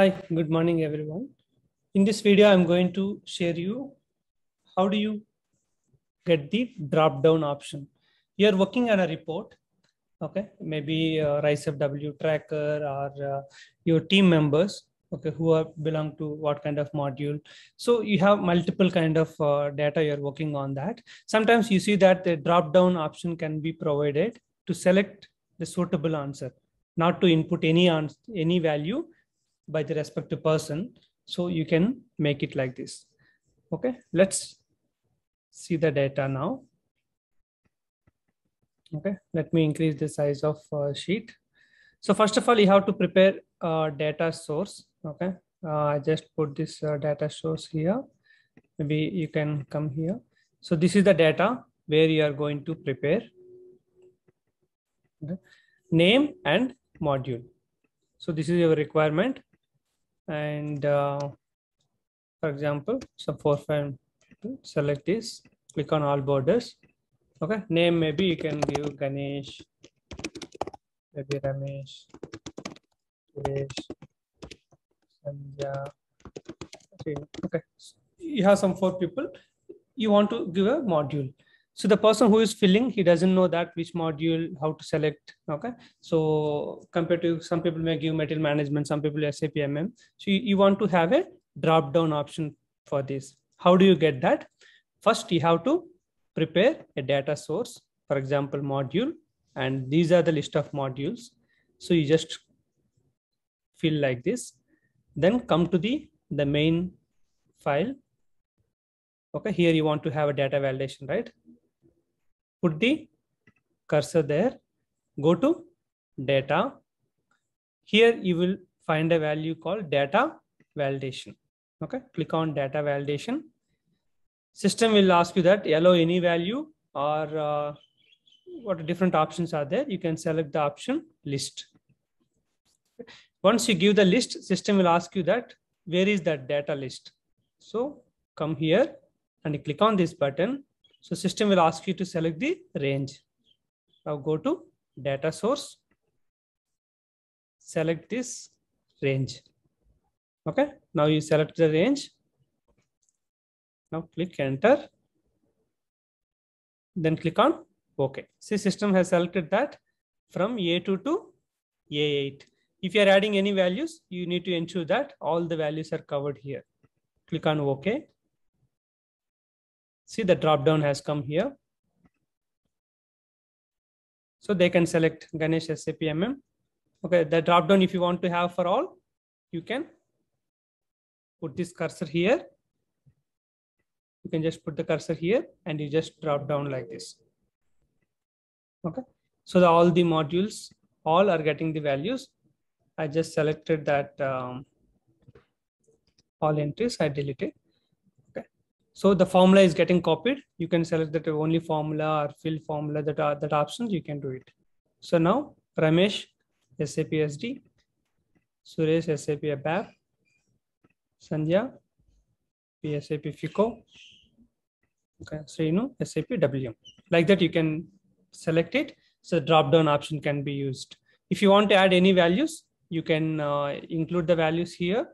Hi, good morning, everyone. In this video, I'm going to share you how do you get the drop-down option. You're working on a report, okay? Maybe uh, RICEFW tracker or uh, your team members, okay, who are belong to what kind of module. So you have multiple kind of uh, data you're working on that. Sometimes you see that the drop-down option can be provided to select the suitable answer, not to input any, any value, by the respective person. So you can make it like this. Okay, let's see the data now. Okay, let me increase the size of uh, sheet. So first of all, you have to prepare a data source. Okay, uh, I just put this uh, data source here. Maybe you can come here. So this is the data where you are going to prepare. Okay. Name and module. So this is your requirement and uh, for example so for file select this click on all borders. Okay name maybe you can give ganesh maybe ramesh suresh Sandhya. okay. You have some four people. You want to give a module so the person who is filling he doesn't know that which module how to select okay? So compared to some people may give material management some people sap mm so you, you want to have a drop down option for this. How do you get that? First you have to prepare a data source for example module and these are the list of modules. So you just fill like this. Then come to the the main file. Okay here you want to have a data validation right put the cursor there, go to data. Here you will find a value called data validation. Okay, click on data validation. System will ask you that allow any value or uh, what different options are there. You can select the option list. Once you give the list, system will ask you that where is that data list. So come here and click on this button so system will ask you to select the range. Now go to data source, select this range. Okay, now you select the range. Now click enter. Then click on OK. See system has selected that from A2 to A8. If you are adding any values, you need to ensure that all the values are covered here. Click on OK. See the drop down has come here. So they can select Ganesh SAP MM. Okay, the drop down if you want to have for all, you can put this cursor here. You can just put the cursor here and you just drop down like this. Okay, so the, all the modules, all are getting the values. I just selected that um, all entries, I deleted. So the formula is getting copied. You can select that only formula or fill formula that are that options you can do it. So now Ramesh SAP SD, Suresh SAP ABAP, Sandhya PSAP FICO, okay, Srinu SAP WM. Like that you can select it. So drop down option can be used. If you want to add any values, you can uh, include the values here.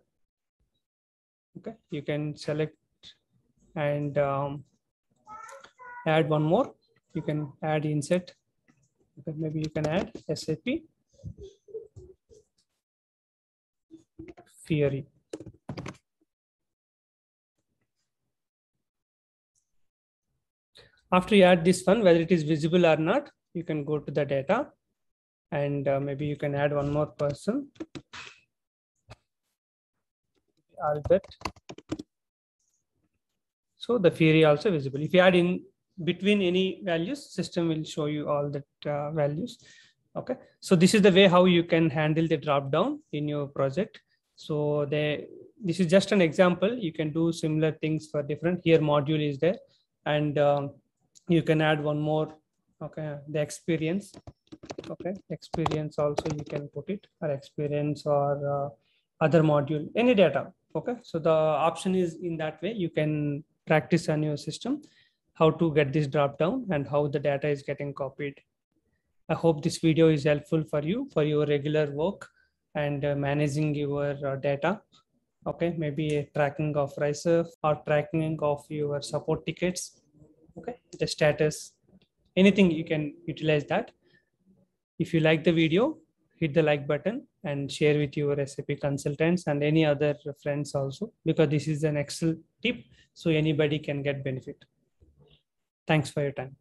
Okay, you can select and um, add one more. You can add insert. Okay, maybe you can add SAP theory. After you add this one, whether it is visible or not, you can go to the data and uh, maybe you can add one more person. Albert so the theory also visible. If you add in between any values, system will show you all that uh, values. Okay. So this is the way how you can handle the drop down in your project. So they, this is just an example. You can do similar things for different here module is there and um, you can add one more. Okay. The experience. Okay. Experience also you can put it or experience or uh, other module, any data. Okay. So the option is in that way you can practice on your system, how to get this drop down and how the data is getting copied. I hope this video is helpful for you for your regular work and uh, managing your uh, data. Okay, maybe a tracking of RISE or tracking of your support tickets. Okay, the status, anything you can utilize that. If you like the video, hit the like button and share with your SAP consultants and any other friends also, because this is an Excel tip, so anybody can get benefit. Thanks for your time.